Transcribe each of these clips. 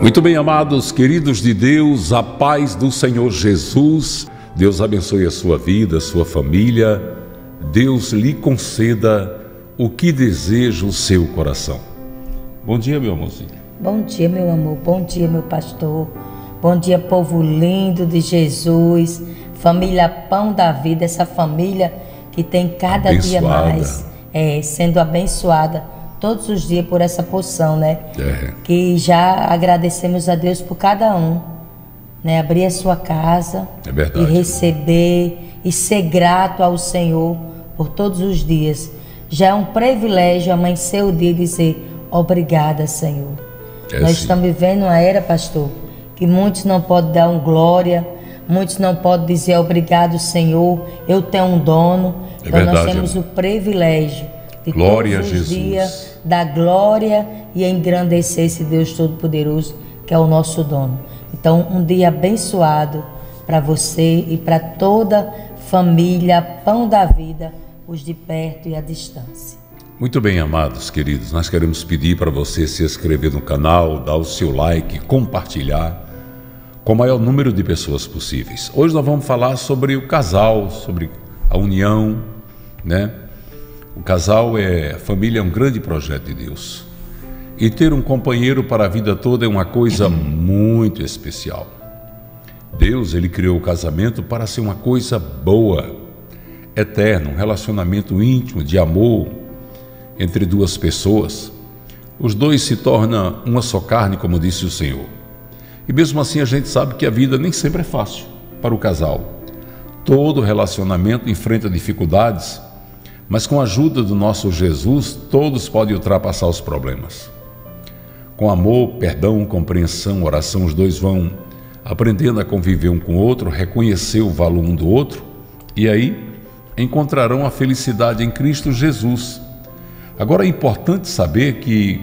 Muito bem, amados, queridos de Deus, a paz do Senhor Jesus. Deus abençoe a sua vida, a sua família. Deus lhe conceda o que deseja o seu coração. Bom dia, meu amorzinho. Bom dia, meu amor. Bom dia, meu pastor. Bom dia, povo lindo de Jesus. Família Pão da Vida, essa família que tem cada abençoada. dia mais é, sendo abençoada todos os dias por essa poção, né? É. Que já agradecemos a Deus por cada um, né? Abrir a sua casa é e receber e ser grato ao Senhor por todos os dias. Já é um privilégio amanhecer o dia e dizer obrigada, Senhor. É Nós sim. estamos vivendo uma era, pastor, que muitos não podem dar um glória, muitos não podem dizer obrigado, Senhor, eu tenho um dono. É então verdade, nós temos o privilégio de glória todos os Jesus. dias da glória e engrandecer esse Deus Todo-Poderoso que é o nosso dono. Então, um dia abençoado para você e para toda família Pão da Vida, os de perto e à distância. Muito bem, amados queridos, nós queremos pedir para você se inscrever no canal, dar o seu like, compartilhar com o maior número de pessoas possíveis. Hoje nós vamos falar sobre o casal, sobre a união, né? O casal é, família é um grande projeto de Deus. E ter um companheiro para a vida toda é uma coisa muito especial. Deus, ele criou o casamento para ser uma coisa boa, eterna, um relacionamento íntimo de amor entre duas pessoas. Os dois se tornam uma só carne, como disse o Senhor. E mesmo assim a gente sabe que a vida nem sempre é fácil para o casal. Todo relacionamento enfrenta dificuldades mas com a ajuda do nosso Jesus, todos podem ultrapassar os problemas. Com amor, perdão, compreensão, oração, os dois vão aprendendo a conviver um com o outro, reconhecer o valor um do outro, e aí encontrarão a felicidade em Cristo Jesus. Agora é importante saber que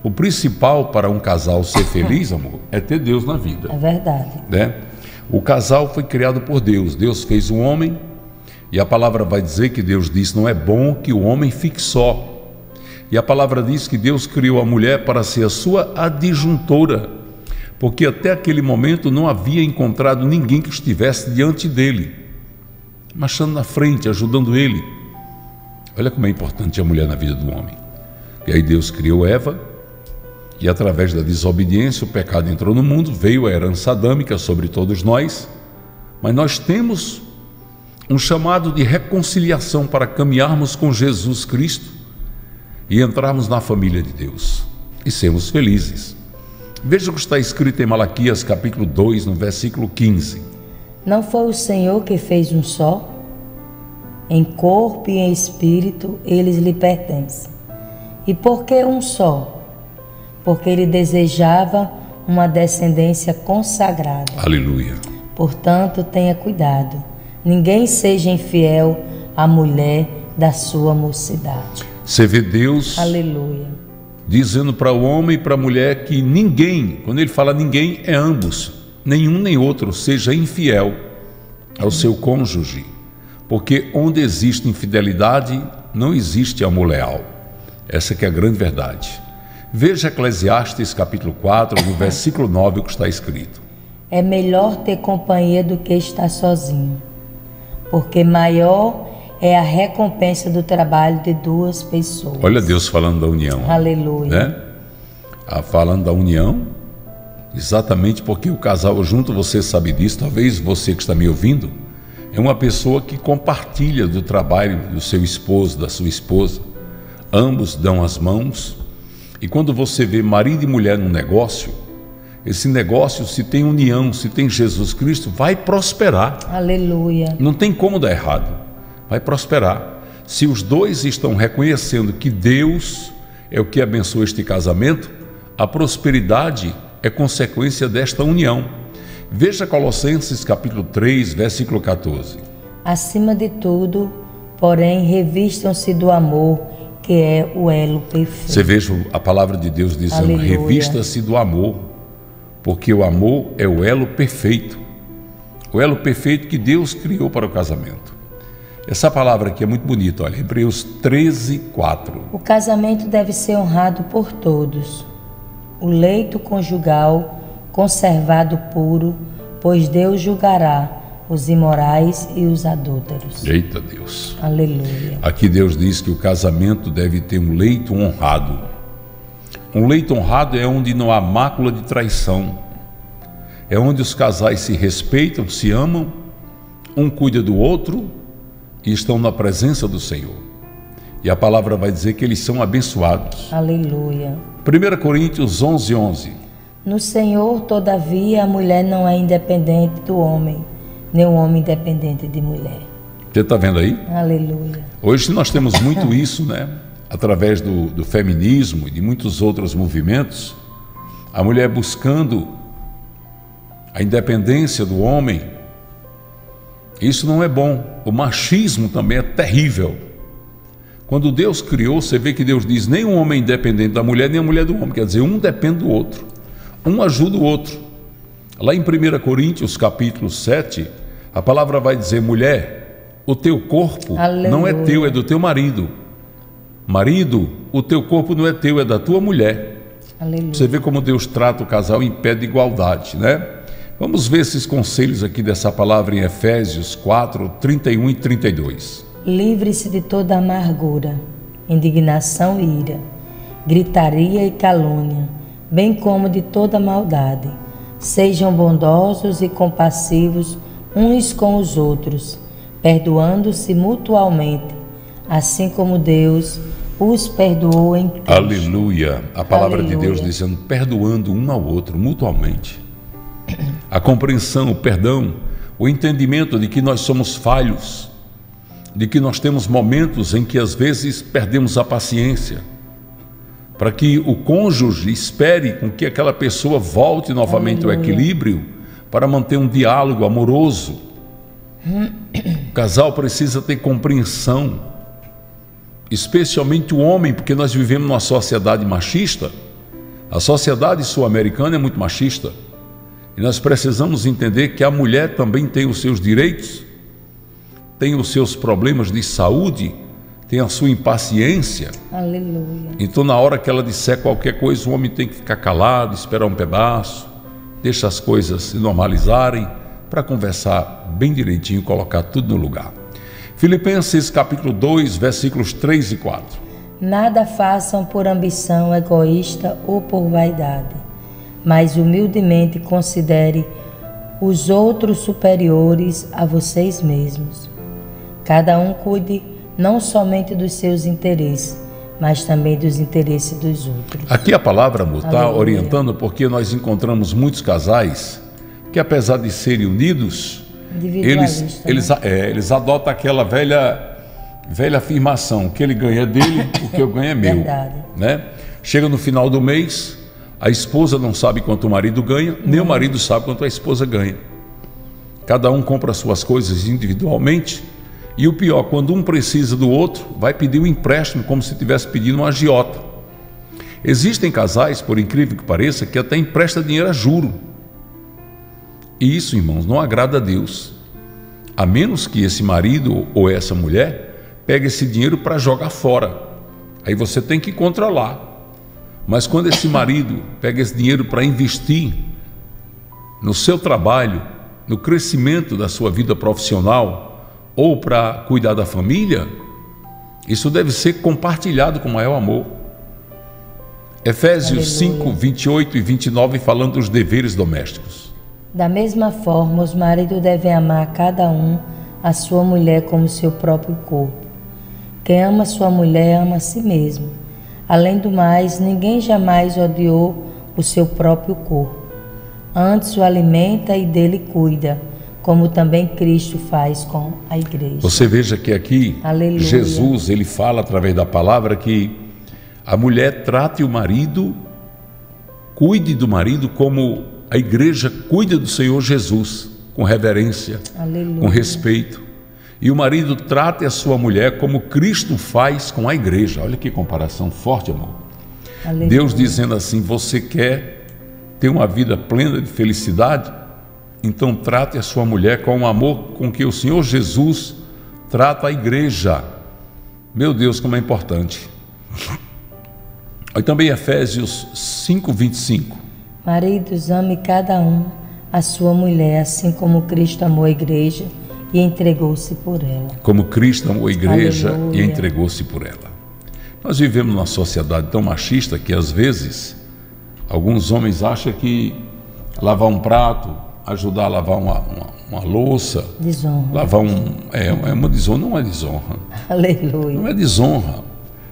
o principal para um casal ser feliz, amor, é ter Deus na vida. É verdade. Né? O casal foi criado por Deus. Deus fez um homem e a palavra vai dizer que Deus disse: não é bom que o homem fique só. E a palavra diz que Deus criou a mulher para ser a sua adjuntora, porque até aquele momento não havia encontrado ninguém que estivesse diante dele, marchando na frente, ajudando ele. Olha como é importante a mulher na vida do homem. E aí Deus criou Eva, e através da desobediência o pecado entrou no mundo, veio a herança adâmica sobre todos nós, mas nós temos um chamado de reconciliação para caminharmos com Jesus Cristo e entrarmos na família de Deus e sermos felizes. Veja o que está escrito em Malaquias capítulo 2, no versículo 15. Não foi o Senhor que fez um só? Em corpo e em espírito eles lhe pertencem. E por que um só? Porque ele desejava uma descendência consagrada. Aleluia. Portanto, tenha cuidado Ninguém seja infiel à mulher da sua mocidade. Você vê Deus Aleluia. dizendo para o homem e para a mulher que ninguém, quando ele fala ninguém, é ambos, nenhum nem outro, seja infiel ao seu cônjuge. Porque onde existe infidelidade, não existe amor leal. Essa que é a grande verdade. Veja Eclesiastes capítulo 4, no versículo 9, o que está escrito. É melhor ter companhia do que estar sozinho porque maior é a recompensa do trabalho de duas pessoas. Olha Deus falando da união. Aleluia. Né? Ah, falando da união, exatamente porque o casal junto, você sabe disso, talvez você que está me ouvindo, é uma pessoa que compartilha do trabalho do seu esposo, da sua esposa. Ambos dão as mãos. E quando você vê marido e mulher num negócio, esse negócio, se tem união, se tem Jesus Cristo, vai prosperar. Aleluia. Não tem como dar errado. Vai prosperar. Se os dois estão reconhecendo que Deus é o que abençoa este casamento, a prosperidade é consequência desta união. Veja Colossenses capítulo 3, versículo 14. Acima de tudo, porém, revistam-se do amor, que é o elo perfeito. Você veja a palavra de Deus dizendo: revista-se do amor porque o amor é o elo perfeito, o elo perfeito que Deus criou para o casamento. Essa palavra aqui é muito bonita, olha, Hebreus 13, 4. O casamento deve ser honrado por todos. o leito conjugal conservado puro, pois Deus julgará os imorais e os adúlteros. Eita Deus. Aleluia. Aqui Deus diz que o casamento deve ter um leito honrado. Um leito honrado é onde não há mácula de traição. É onde os casais se respeitam, se amam, um cuida do outro e estão na presença do Senhor. E a palavra vai dizer que eles são abençoados. Aleluia. 1 Coríntios 11, 11. No Senhor, todavia, a mulher não é independente do homem, nem o homem independente de mulher. Você está vendo aí? Aleluia. Hoje nós temos muito isso, né? Através do, do feminismo e de muitos outros movimentos, a mulher buscando a independência do homem. Isso não é bom. O machismo também é terrível. Quando Deus criou, você vê que Deus diz: nem o homem é independente da mulher, nem a mulher do homem. Quer dizer, um depende do outro. Um ajuda o outro. Lá em 1 Coríntios, capítulo 7, a palavra vai dizer: mulher, o teu corpo Aleluia. não é teu, é do teu marido. Marido, o teu corpo não é teu, é da tua mulher. Aleluia. Você vê como Deus trata o casal em pé de igualdade, né? Vamos ver esses conselhos aqui dessa palavra em Efésios 4, 31 e 32. Livre-se de toda amargura, indignação e ira, gritaria e calúnia bem como de toda maldade. Sejam bondosos e compassivos uns com os outros, perdoando-se mutualmente, assim como Deus os perdoou em Cristo. Aleluia. A palavra Aleluia. de Deus dizendo perdoando um ao outro mutualmente. A compreensão, o perdão, o entendimento de que nós somos falhos, de que nós temos momentos em que às vezes perdemos a paciência para que o cônjuge espere com que aquela pessoa volte novamente Aleluia. ao equilíbrio para manter um diálogo amoroso. O casal precisa ter compreensão, especialmente o homem, porque nós vivemos numa sociedade machista. A sociedade sul-americana é muito machista. E nós precisamos entender que a mulher também tem os seus direitos, tem os seus problemas de saúde, tem a sua impaciência. Aleluia. Então, na hora que ela disser qualquer coisa, o homem tem que ficar calado, esperar um pedaço, deixa as coisas se normalizarem para conversar bem direitinho, colocar tudo no lugar. Filipenses capítulo 2, versículos 3 e 4. Nada façam por ambição egoísta ou por vaidade, mas humildemente considere os outros superiores a vocês mesmos. Cada um cuide não somente dos seus interesses, mas também dos interesses dos outros. Aqui a palavra está orientando porque nós encontramos muitos casais que, apesar de serem unidos, eles, né? eles, é, eles adotam aquela velha, velha afirmação: que ele ganha dele, o que eu ganho é meu. Verdade. Né? Chega no final do mês, a esposa não sabe quanto o marido ganha, nem o marido sabe quanto a esposa ganha. Cada um compra suas coisas individualmente e o pior, quando um precisa do outro, vai pedir um empréstimo como se estivesse pedindo uma agiota. Existem casais, por incrível que pareça, que até empresta dinheiro a juro. E isso, irmãos, não agrada a Deus. A menos que esse marido ou essa mulher pegue esse dinheiro para jogar fora. Aí você tem que controlar. Mas quando esse marido pega esse dinheiro para investir no seu trabalho, no crescimento da sua vida profissional, ou para cuidar da família, isso deve ser compartilhado com maior amor. Efésios Aleluia. 5, 28 e 29, falando dos deveres domésticos. Da mesma forma, os maridos devem amar cada um a sua mulher como seu próprio corpo. Quem ama sua mulher ama a si mesmo. Além do mais, ninguém jamais odiou o seu próprio corpo. Antes o alimenta e dele cuida como também Cristo faz com a igreja. Você veja que aqui Aleluia. Jesus ele fala através da palavra que a mulher trate o marido, cuide do marido como a igreja cuida do Senhor Jesus, com reverência, Aleluia. com respeito. E o marido trate a sua mulher como Cristo faz com a igreja. Olha que comparação forte, amor. Aleluia. Deus dizendo assim: você quer ter uma vida plena de felicidade? Então trate a sua mulher com o amor com que o Senhor Jesus trata a igreja. Meu Deus, como é importante. Aí também Efésios 5, 25. Maridos, ame cada um a sua mulher, assim como Cristo amou a igreja e entregou-se por ela. Como Cristo amou a igreja Aleluia. e entregou-se por ela. Nós vivemos numa sociedade tão machista que às vezes alguns homens acham que lavar um prato, ajudar a lavar uma, uma, uma louça, Desonra. lavar um. É, é uma desonra, não é desonra. Aleluia. Não é desonra.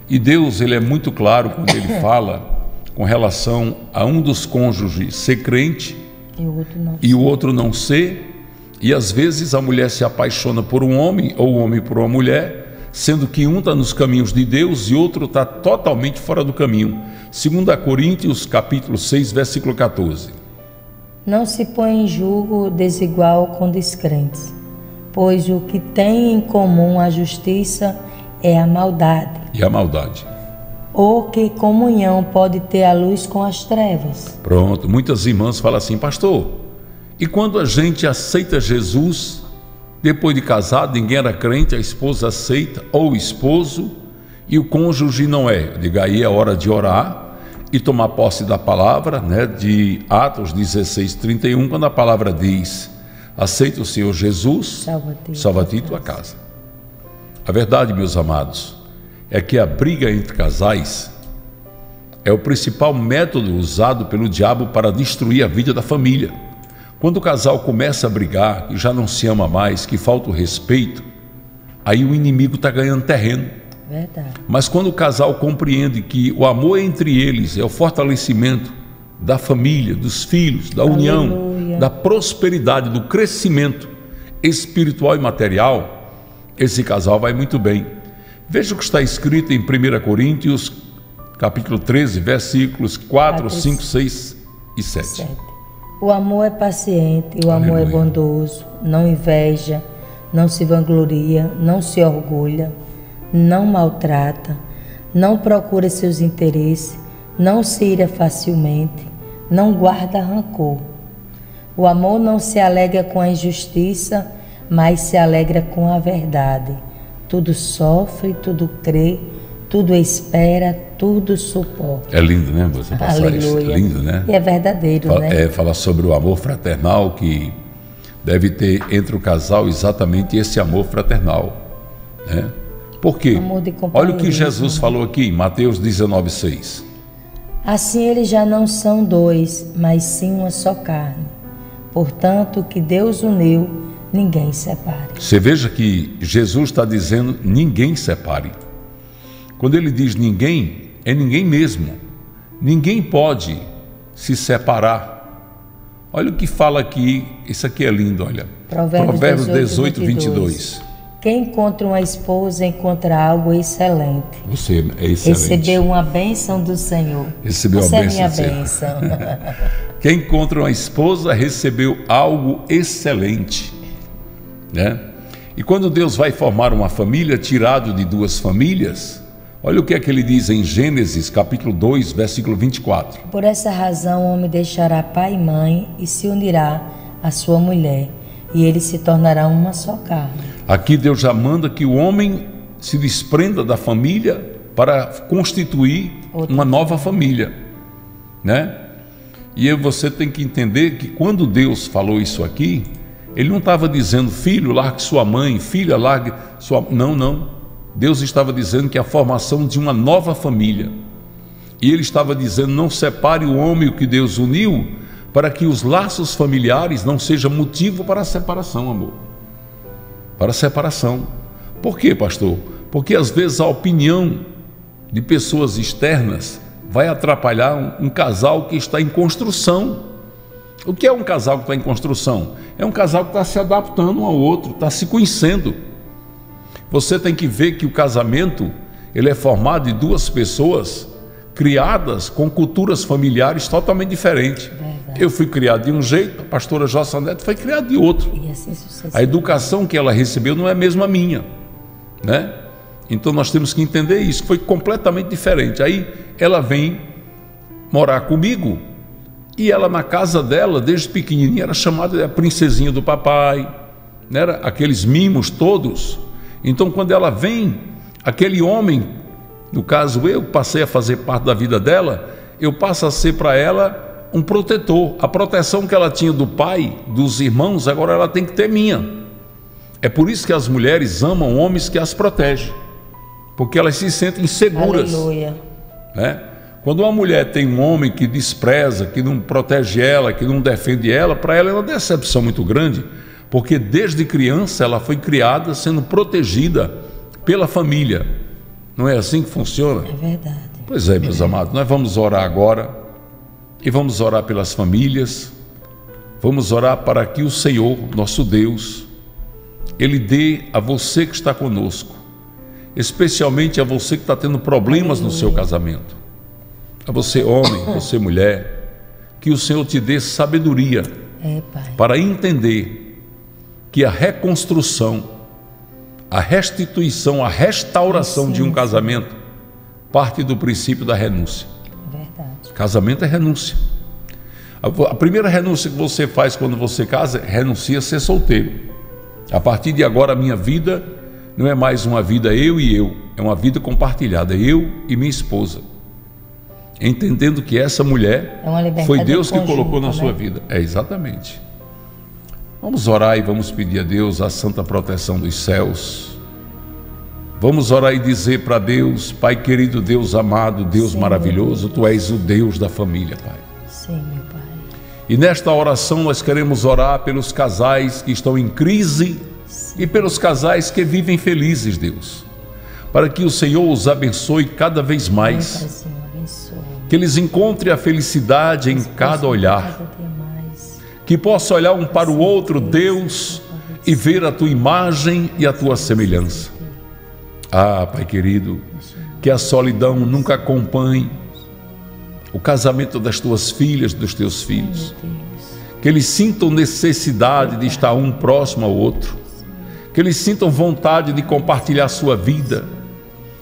E Deus, ele é muito claro quando ele fala com relação a um dos cônjuges ser crente E o outro não. e o outro não ser. E às vezes a mulher se apaixona por um homem ou o homem por uma mulher, sendo que um está nos caminhos de Deus e outro está totalmente fora do caminho. 2 Coríntios capítulo 6, versículo 14. Não se põe em julgo desigual com descrentes, pois o que tem em comum a justiça é a maldade. E a maldade. Ou que comunhão pode ter a luz com as trevas? Pronto, muitas irmãs falam assim, pastor, e quando a gente aceita Jesus, depois de casado, ninguém era crente, a esposa aceita, ou o esposo, e o cônjuge não é. Eu digo, aí é hora de orar e tomar posse da palavra, né, de Atos 16, 31, quando a palavra diz, aceita o Senhor Jesus, Salva-te. salva-te e tua casa. A verdade, meus amados, é que a briga entre casais é o principal método usado pelo diabo para destruir a vida da família. Quando o casal começa a brigar e já não se ama mais, que falta o respeito, aí o inimigo está ganhando terreno. Verdade. Mas quando o casal compreende que o amor entre eles é o fortalecimento da família, dos filhos, da união, Aleluia. da prosperidade, do crescimento espiritual e material, esse casal vai muito bem. Veja o que está escrito em 1 Coríntios, capítulo 13, versículos 4, Quatro, 5, 6 e 7. Sete. O amor é paciente, o amor é Aleluia. bondoso, não inveja, não se vangloria, não se orgulha, não maltrata, não procura seus interesses, não se ira facilmente, não guarda rancor. O amor não se alegra com a injustiça, mas se alegra com a verdade. Tudo sofre, tudo crê, tudo espera, tudo suporta. É lindo, né? Você passar isso. É Aleluia. lindo, né? E é verdadeiro, Fala, né? é, fala sobre o amor fraternal que deve ter entre o casal exatamente esse amor fraternal. Né? Por quê? Olha o que Jesus falou aqui em Mateus 19,6. Assim eles já não são dois, mas sim uma só carne. Portanto, o que Deus uniu, ninguém separe. Você veja que Jesus está dizendo ninguém separe. Quando ele diz ninguém, é ninguém mesmo. Ninguém pode se separar. Olha o que fala aqui, isso aqui é lindo, olha. Provérbios 18, 18, 22. Quem encontra uma esposa encontra algo excelente. Você é excelente. Recebeu uma bênção do Senhor. Recebeu a Você bênção é minha bênção. Quem encontra uma esposa recebeu algo excelente, né? E quando Deus vai formar uma família, tirado de duas famílias, olha o que é que ele diz em Gênesis, capítulo 2, versículo 24. Por essa razão, o homem deixará pai e mãe e se unirá à sua mulher, e eles se tornarão uma só carne. Aqui Deus já manda que o homem se desprenda da família para constituir Outra uma nova família, né? E você tem que entender que quando Deus falou isso aqui, ele não estava dizendo, filho, largue sua mãe, filha, largue sua. Não, não. Deus estava dizendo que a formação de uma nova família. E ele estava dizendo, não separe o homem que Deus uniu, para que os laços familiares não sejam motivo para a separação, amor. Para a separação. Por quê, pastor? Porque às vezes a opinião de pessoas externas vai atrapalhar um, um casal que está em construção. O que é um casal que está em construção? É um casal que está se adaptando um ao outro, está se conhecendo. Você tem que ver que o casamento ele é formado de duas pessoas criadas com culturas familiares totalmente diferentes. Verdade. Eu fui criado de um jeito, a pastora Jossa Neto foi criada de outro. Assim. A educação que ela recebeu não é a mesma minha, né? Então nós temos que entender isso, foi completamente diferente. Aí ela vem morar comigo e ela na casa dela, desde pequenininha, era chamada de a princesinha do papai, né? Era aqueles mimos todos. Então quando ela vem, aquele homem No caso, eu passei a fazer parte da vida dela, eu passo a ser para ela um protetor. A proteção que ela tinha do pai, dos irmãos, agora ela tem que ter minha. É por isso que as mulheres amam homens que as protegem, porque elas se sentem seguras. Aleluia. Né? Quando uma mulher tem um homem que despreza, que não protege ela, que não defende ela, para ela é uma decepção muito grande, porque desde criança ela foi criada sendo protegida pela família. Não é assim que funciona? É verdade. Pois é, meus amados, nós vamos orar agora e vamos orar pelas famílias, vamos orar para que o Senhor, nosso Deus, Ele dê a você que está conosco, especialmente a você que está tendo problemas no seu casamento a você, homem, você, mulher, que o Senhor te dê sabedoria é, para entender que a reconstrução, a restituição, a restauração sim, de um casamento parte do princípio da renúncia. Verdade. Casamento é renúncia. A primeira renúncia que você faz quando você casa, renuncia a ser solteiro. A partir de agora, a minha vida não é mais uma vida eu e eu, é uma vida compartilhada, eu e minha esposa entendendo que essa mulher é foi Deus que colocou na né? sua vida. É exatamente. Vamos orar e vamos pedir a Deus a santa proteção dos céus. Vamos orar e dizer para Deus, Pai querido, Deus amado, Deus Sim, maravilhoso, Tu és o Deus da família, Pai. Sim, meu Pai. E nesta oração nós queremos orar pelos casais que estão em crise Sim. e pelos casais que vivem felizes, Deus. Para que o Senhor os abençoe cada vez mais que eles encontrem a felicidade em cada olhar, que possa olhar um para o outro, Deus, e ver a tua imagem e a tua semelhança. Ah, Pai querido, que a solidão nunca acompanhe o casamento das tuas filhas, dos teus filhos. Que eles sintam necessidade de estar um próximo ao outro. Que eles sintam vontade de compartilhar sua vida,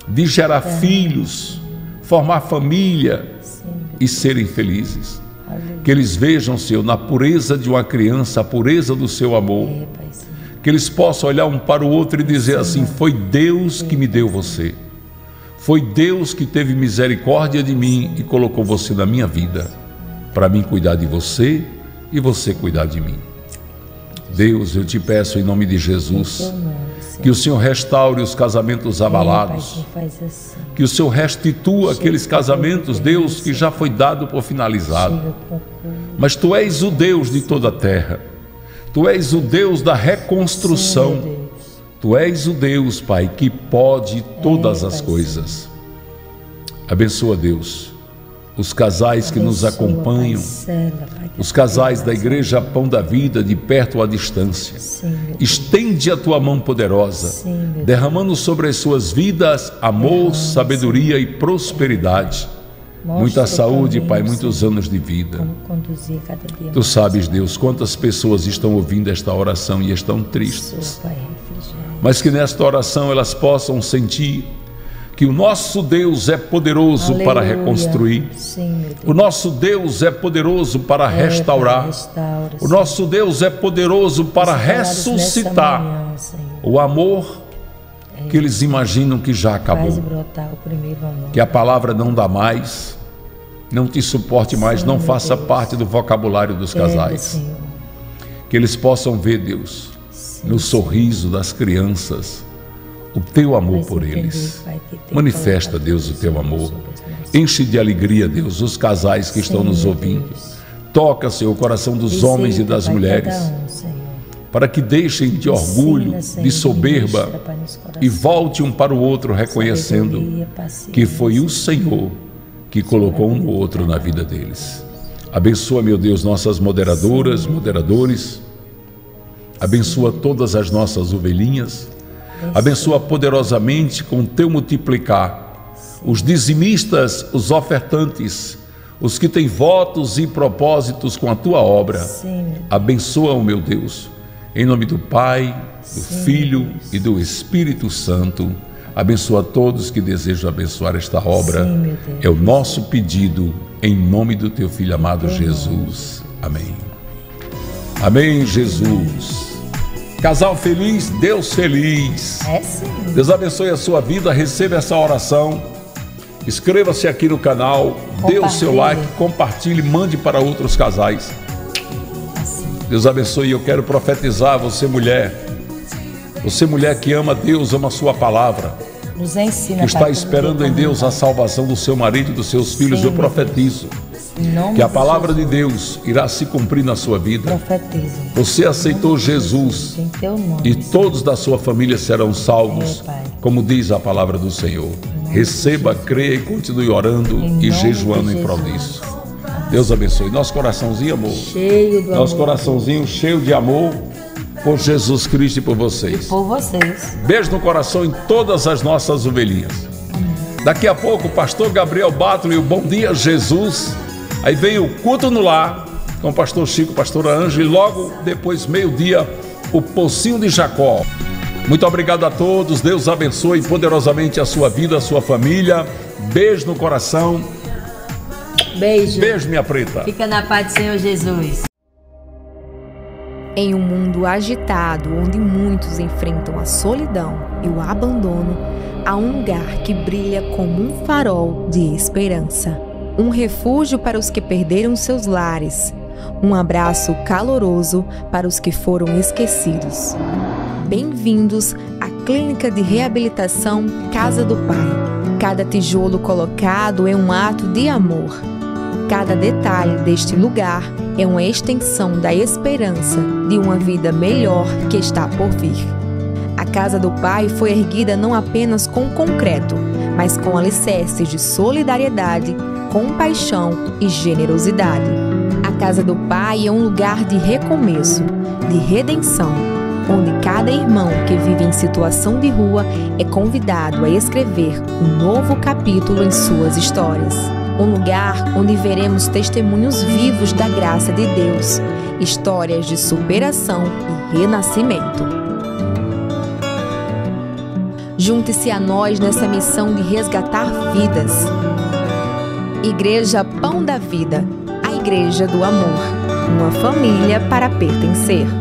de gerar filhos, formar família, e serem felizes. Que eles vejam, Senhor, na pureza de uma criança, a pureza do seu amor. É, que eles possam olhar um para o outro e dizer assim: Foi Deus que me deu você. Foi Deus que teve misericórdia de mim e colocou você na minha vida, para mim cuidar de você e você cuidar de mim. Deus, eu te peço em nome de Jesus que o Senhor restaure os casamentos abalados. Assim. Que o Senhor restitua aqueles casamentos, Deus, que já foi dado por finalizado. Mas tu és o Deus de toda a terra. Tu és o Deus da reconstrução. Tu és o Deus, Pai, que pode todas as coisas. Abençoa, Deus os casais que nos acompanham, os casais da Igreja Pão da Vida, de perto ou à distância. Estende a tua mão poderosa, derramando sobre as suas vidas amor, sabedoria e prosperidade. Muita saúde, Pai, muitos anos de vida. Tu sabes, Deus, quantas pessoas estão ouvindo esta oração e estão tristes. Mas que nesta oração elas possam sentir que o nosso Deus é poderoso Aleluia. para reconstruir. Sim, o nosso Deus é poderoso para é, restaurar. Restaura, o nosso Deus é poderoso para ressuscitar manhã, o amor é. que eles imaginam que já acabou. Que a palavra não dá mais, não te suporte mais, Sim, não faça Deus. parte do vocabulário dos é, casais. que eles possam ver, Deus, Sim, no sorriso das crianças o teu amor por eles. Manifesta, Deus, o teu amor. Enche de alegria, Deus, os casais que estão nos ouvindo. Toca, Senhor, o coração dos homens e das mulheres. Para que deixem de orgulho, de soberba e volte um para o outro reconhecendo que foi o Senhor que colocou um no outro na vida deles. Abençoa, meu Deus, nossas moderadoras, moderadores. Abençoa todas as nossas ovelhinhas Abençoa poderosamente com teu multiplicar os dizimistas, os ofertantes, os que têm votos e propósitos com a tua obra. Abençoa o meu Deus, em nome do Pai, do Filho e do Espírito Santo. Abençoa todos que desejam abençoar esta obra. é o nosso pedido, em nome do teu Filho amado Jesus. Amém. Amém, Jesus. Casal feliz, Deus feliz. É sim. Deus abençoe a sua vida, receba essa oração Inscreva-se aqui no canal, dê o seu like, compartilhe, mande para outros casais. Deus abençoe. Eu quero profetizar você, mulher. Você, mulher que ama Deus, ama a sua palavra. Nos ensina, que está esperando em Deus a salvação do seu marido e dos seus filhos. Sim, eu profetizo que a palavra de Deus irá se cumprir na sua vida. Você aceitou Jesus e todos da sua família serão salvos, é, como diz a palavra do Senhor. Receba, creia e continue orando e jejuando em prol disso. Deus abençoe. Nosso coraçãozinho, amor. Cheio do Nosso coraçãozinho cheio de amor por Jesus Cristo e por vocês. E por vocês. Beijo no coração em todas as nossas ovelhinhas. Daqui a pouco, o pastor Gabriel Bato e o Bom Dia Jesus. Aí vem o culto no lar com o pastor Chico, pastor Anjo e logo depois, meio-dia, o Pocinho de Jacó. Muito obrigado a todos. Deus abençoe poderosamente a sua vida, a sua família. Beijo no coração. Beijo. Beijo, minha preta. Fica na paz do Senhor Jesus. Em um mundo agitado, onde muitos enfrentam a solidão e o abandono, há um lugar que brilha como um farol de esperança. Um refúgio para os que perderam seus lares. Um abraço caloroso para os que foram esquecidos. Bem-vindos à Clínica de Reabilitação Casa do Pai. Cada tijolo colocado é um ato de amor. Cada detalhe deste lugar é uma extensão da esperança de uma vida melhor que está por vir. A Casa do Pai foi erguida não apenas com concreto, mas com alicerces de solidariedade, compaixão e generosidade. A Casa do Pai é um lugar de recomeço, de redenção onde cada irmão que vive em situação de rua é convidado a escrever um novo capítulo em suas histórias. Um lugar onde veremos testemunhos vivos da graça de Deus, histórias de superação e renascimento. Junte-se a nós nessa missão de resgatar vidas. Igreja Pão da Vida, a Igreja do Amor, uma família para pertencer.